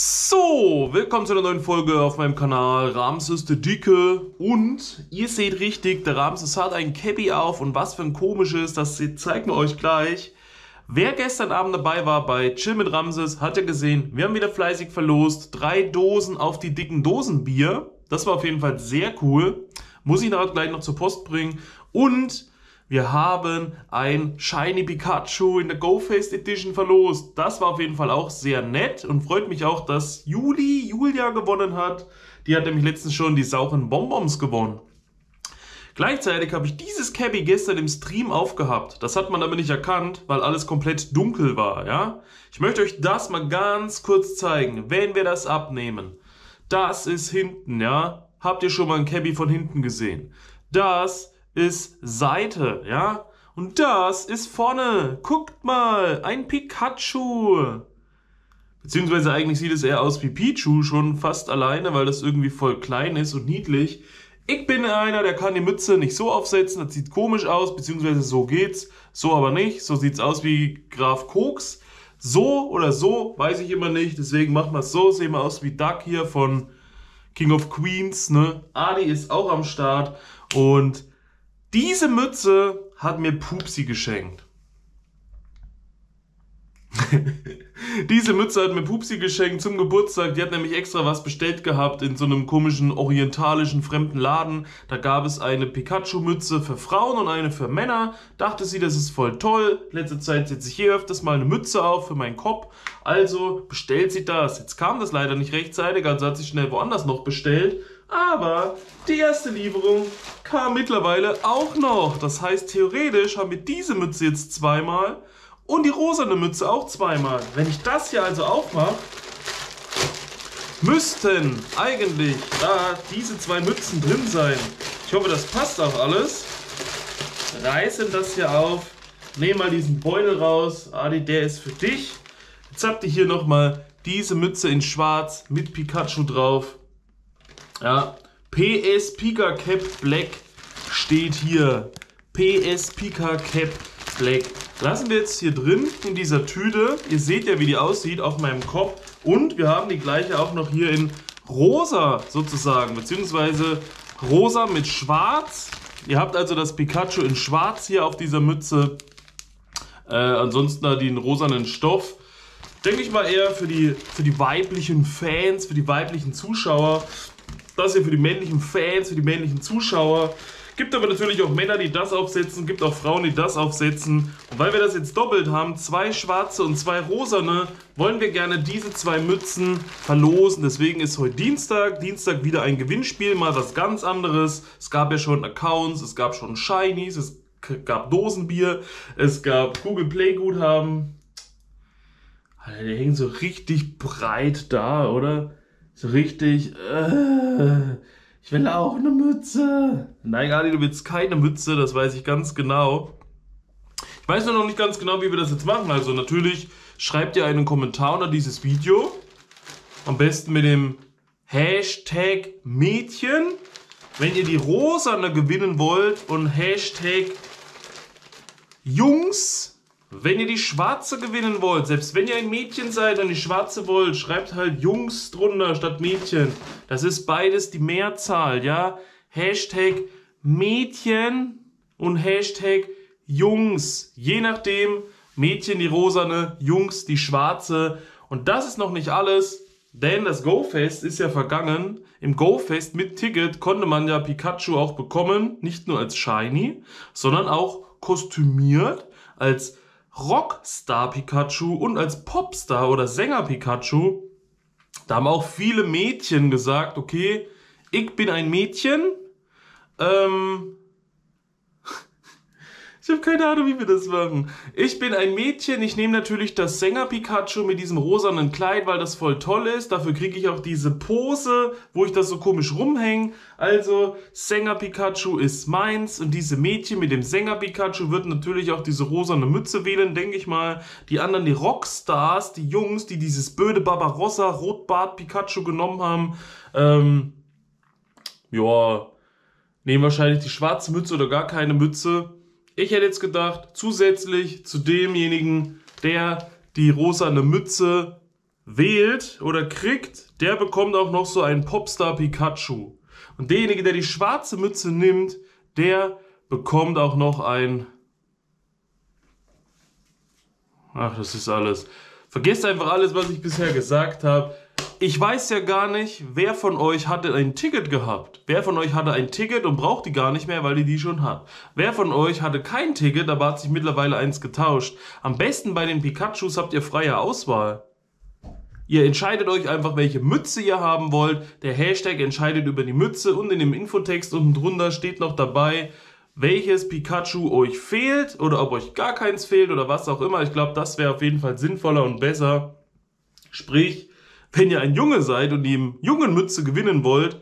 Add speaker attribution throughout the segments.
Speaker 1: So, willkommen zu einer neuen Folge auf meinem Kanal Ramses der Dicke und ihr seht richtig, der Ramses hat ein Cappy auf und was für ein komisches, das zeigen wir euch gleich. Wer gestern Abend dabei war bei Chill mit Ramses, hat ja gesehen, wir haben wieder fleißig verlost, drei Dosen auf die dicken Dosen Bier. Das war auf jeden Fall sehr cool. Muss ich nachher gleich noch zur Post bringen und wir haben ein Shiny Pikachu in der GoFest Edition verlost. Das war auf jeden Fall auch sehr nett und freut mich auch, dass Juli, Julia gewonnen hat. Die hat nämlich letztens schon die sauren Bonbons gewonnen. Gleichzeitig habe ich dieses Cabby gestern im Stream aufgehabt. Das hat man aber nicht erkannt, weil alles komplett dunkel war, ja? Ich möchte euch das mal ganz kurz zeigen, wenn wir das abnehmen. Das ist hinten, ja? Habt ihr schon mal ein Cabby von hinten gesehen? Das ist Seite, ja? Und das ist vorne. Guckt mal, ein Pikachu. Beziehungsweise eigentlich sieht es eher aus wie Pichu, schon fast alleine, weil das irgendwie voll klein ist und niedlich. Ich bin einer, der kann die Mütze nicht so aufsetzen, das sieht komisch aus, beziehungsweise so geht's, so aber nicht. So sieht's aus wie Graf Koks. So oder so, weiß ich immer nicht, deswegen machen wir es so, sehen wir aus wie Duck hier von King of Queens, ne? Adi ist auch am Start und diese Mütze hat mir Pupsi geschenkt. Diese Mütze hat mir Pupsi geschenkt zum Geburtstag. Die hat nämlich extra was bestellt gehabt in so einem komischen orientalischen fremden Laden. Da gab es eine Pikachu-Mütze für Frauen und eine für Männer. Dachte sie, das ist voll toll. Letzte Zeit setze ich hier öfters mal eine Mütze auf für meinen Kopf. Also bestellt sie das. Jetzt kam das leider nicht rechtzeitig, also hat sie schnell woanders noch bestellt. Aber die erste Lieferung kam mittlerweile auch noch. Das heißt, theoretisch haben wir diese Mütze jetzt zweimal und die rosane Mütze auch zweimal. Wenn ich das hier also aufmache, müssten eigentlich da diese zwei Mützen drin sein. Ich hoffe, das passt auch alles. Reißen das hier auf. Nehmen mal diesen Beutel raus. Adi, der ist für dich. Jetzt habt ihr hier nochmal diese Mütze in schwarz mit Pikachu drauf. Ja, PS Pika Cap Black steht hier. PS Pika Cap Black. Lassen wir jetzt hier drin in dieser Tüte. Ihr seht ja, wie die aussieht auf meinem Kopf. Und wir haben die gleiche auch noch hier in rosa sozusagen, beziehungsweise rosa mit schwarz. Ihr habt also das Pikachu in schwarz hier auf dieser Mütze. Äh, ansonsten da den rosanen Stoff. Denke ich mal eher für die, für die weiblichen Fans, für die weiblichen Zuschauer. Das hier für die männlichen Fans, für die männlichen Zuschauer. Gibt aber natürlich auch Männer, die das aufsetzen, gibt auch Frauen, die das aufsetzen. Und weil wir das jetzt doppelt haben, zwei schwarze und zwei rosane, wollen wir gerne diese zwei Mützen verlosen. Deswegen ist heute Dienstag. Dienstag wieder ein Gewinnspiel, mal was ganz anderes. Es gab ja schon Accounts, es gab schon Shinies, es gab Dosenbier, es gab Google Play Guthaben. Alter, der hängt so richtig breit da, oder? So richtig, äh, ich will auch eine Mütze. Nein, Adi, du willst keine Mütze, das weiß ich ganz genau. Ich weiß nur noch nicht ganz genau, wie wir das jetzt machen. Also natürlich schreibt ihr einen Kommentar unter dieses Video. Am besten mit dem Hashtag Mädchen. Wenn ihr die Rosane gewinnen wollt und Hashtag Jungs wenn ihr die Schwarze gewinnen wollt, selbst wenn ihr ein Mädchen seid und die Schwarze wollt, schreibt halt Jungs drunter statt Mädchen. Das ist beides die Mehrzahl, ja? Hashtag Mädchen und Hashtag Jungs. Je nachdem, Mädchen die rosane, Jungs die schwarze. Und das ist noch nicht alles, denn das Go-Fest ist ja vergangen. Im Go-Fest mit Ticket konnte man ja Pikachu auch bekommen, nicht nur als Shiny, sondern auch kostümiert als Rockstar Pikachu und als Popstar oder Sänger Pikachu. Da haben auch viele Mädchen gesagt, okay, ich bin ein Mädchen, ähm, ich habe keine Ahnung, wie wir das machen. Ich bin ein Mädchen, ich nehme natürlich das Sänger-Pikachu mit diesem rosanen Kleid, weil das voll toll ist. Dafür kriege ich auch diese Pose, wo ich das so komisch rumhänge. Also, Sänger-Pikachu ist meins und diese Mädchen mit dem Sänger-Pikachu wird natürlich auch diese rosane Mütze wählen, denke ich mal. Die anderen, die Rockstars, die Jungs, die dieses böde Barbarossa Rotbart-Pikachu genommen haben, ähm, ja, nehmen wahrscheinlich die schwarze Mütze oder gar keine Mütze. Ich hätte jetzt gedacht, zusätzlich zu demjenigen, der die rosane Mütze wählt oder kriegt, der bekommt auch noch so einen Popstar Pikachu. Und derjenige, der die schwarze Mütze nimmt, der bekommt auch noch ein... Ach, das ist alles. Vergesst einfach alles, was ich bisher gesagt habe. Ich weiß ja gar nicht, wer von euch hatte ein Ticket gehabt. Wer von euch hatte ein Ticket und braucht die gar nicht mehr, weil ihr die schon hat. Wer von euch hatte kein Ticket, aber hat sich mittlerweile eins getauscht. Am besten bei den Pikachus habt ihr freie Auswahl. Ihr entscheidet euch einfach, welche Mütze ihr haben wollt. Der Hashtag entscheidet über die Mütze und in dem Infotext unten drunter steht noch dabei, welches Pikachu euch fehlt oder ob euch gar keins fehlt oder was auch immer. Ich glaube, das wäre auf jeden Fall sinnvoller und besser. Sprich, wenn ihr ein Junge seid und die jungen Mütze gewinnen wollt,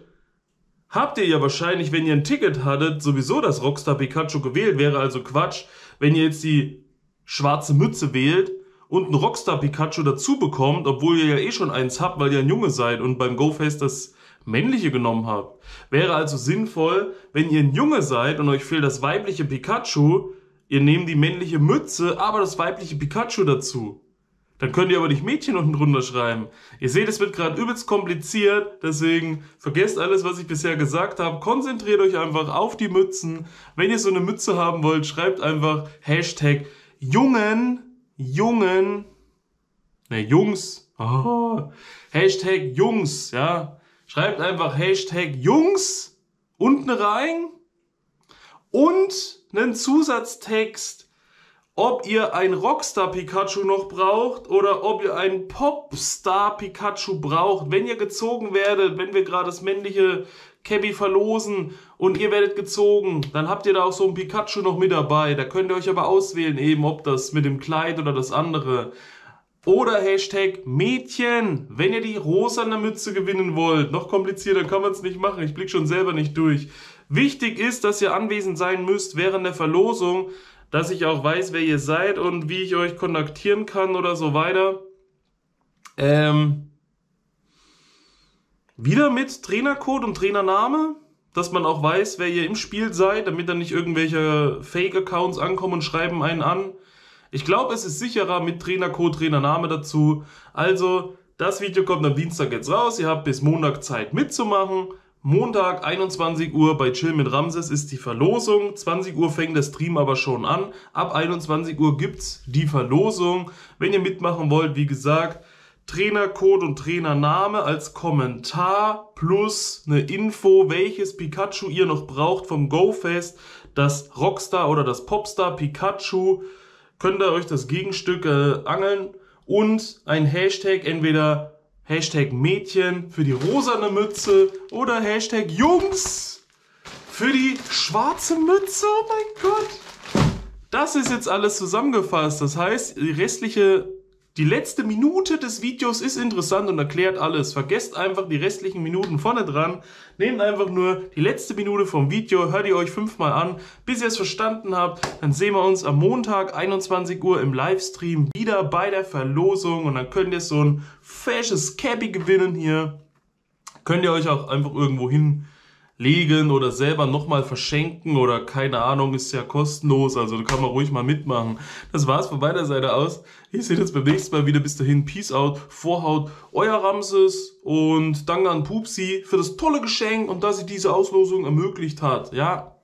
Speaker 1: habt ihr ja wahrscheinlich, wenn ihr ein Ticket hattet, sowieso das Rockstar Pikachu gewählt. Wäre also Quatsch, wenn ihr jetzt die schwarze Mütze wählt und ein Rockstar Pikachu dazu bekommt, obwohl ihr ja eh schon eins habt, weil ihr ein Junge seid und beim GoFest das männliche genommen habt. Wäre also sinnvoll, wenn ihr ein Junge seid und euch fehlt das weibliche Pikachu, ihr nehmt die männliche Mütze, aber das weibliche Pikachu dazu. Dann könnt ihr aber nicht Mädchen unten drunter schreiben. Ihr seht, es wird gerade übelst kompliziert, deswegen vergesst alles, was ich bisher gesagt habe. Konzentriert euch einfach auf die Mützen. Wenn ihr so eine Mütze haben wollt, schreibt einfach Hashtag Jungen Jungen, ne, Jungs, oh, Hashtag Jungs, ja. Schreibt einfach Hashtag Jungs unten rein und einen Zusatztext, ob ihr ein Rockstar Pikachu noch braucht oder ob ihr ein Popstar Pikachu braucht, wenn ihr gezogen werdet, wenn wir gerade das männliche Cabby verlosen und ihr werdet gezogen, dann habt ihr da auch so ein Pikachu noch mit dabei. Da könnt ihr euch aber auswählen, eben ob das mit dem Kleid oder das andere. Oder Hashtag Mädchen, wenn ihr die rosane Mütze gewinnen wollt. Noch komplizierter kann man es nicht machen, ich blick schon selber nicht durch. Wichtig ist, dass ihr anwesend sein müsst während der Verlosung, dass ich auch weiß, wer ihr seid und wie ich euch kontaktieren kann oder so weiter. Ähm, wieder mit Trainercode und Trainername, dass man auch weiß, wer ihr im Spiel seid, damit dann nicht irgendwelche Fake-Accounts ankommen und schreiben einen an. Ich glaube, es ist sicherer mit Trainercode, Trainername dazu. Also, das Video kommt am Dienstag jetzt raus. Ihr habt bis Montag Zeit mitzumachen. Montag 21 Uhr bei Chill mit Ramses ist die Verlosung. 20 Uhr fängt der Stream aber schon an. Ab 21 Uhr gibt's die Verlosung. Wenn ihr mitmachen wollt, wie gesagt, Trainercode und Trainername als Kommentar plus eine Info, welches Pikachu ihr noch braucht vom GoFest, das Rockstar oder das Popstar Pikachu, könnt ihr euch das Gegenstück äh, angeln und ein Hashtag, entweder Hashtag Mädchen für die rosane Mütze oder Hashtag Jungs für die schwarze Mütze. Oh mein Gott! Das ist jetzt alles zusammengefasst. Das heißt, die restliche die letzte Minute des Videos ist interessant und erklärt alles. Vergesst einfach die restlichen Minuten vorne dran. Nehmt einfach nur die letzte Minute vom Video, hört ihr euch fünfmal an, bis ihr es verstanden habt. Dann sehen wir uns am Montag 21 Uhr im Livestream wieder bei der Verlosung und dann könnt ihr so ein fesches Cappy gewinnen hier. Könnt ihr euch auch einfach irgendwo hin legen oder selber nochmal verschenken oder keine Ahnung, ist ja kostenlos, also da kann man ruhig mal mitmachen. Das war's von meiner Seite aus. Ich sehe uns beim nächsten Mal wieder. Bis dahin, Peace out, Vorhaut, euer Ramses und danke an Pupsi für das tolle Geschenk und dass sie diese Auslosung ermöglicht hat. Ja,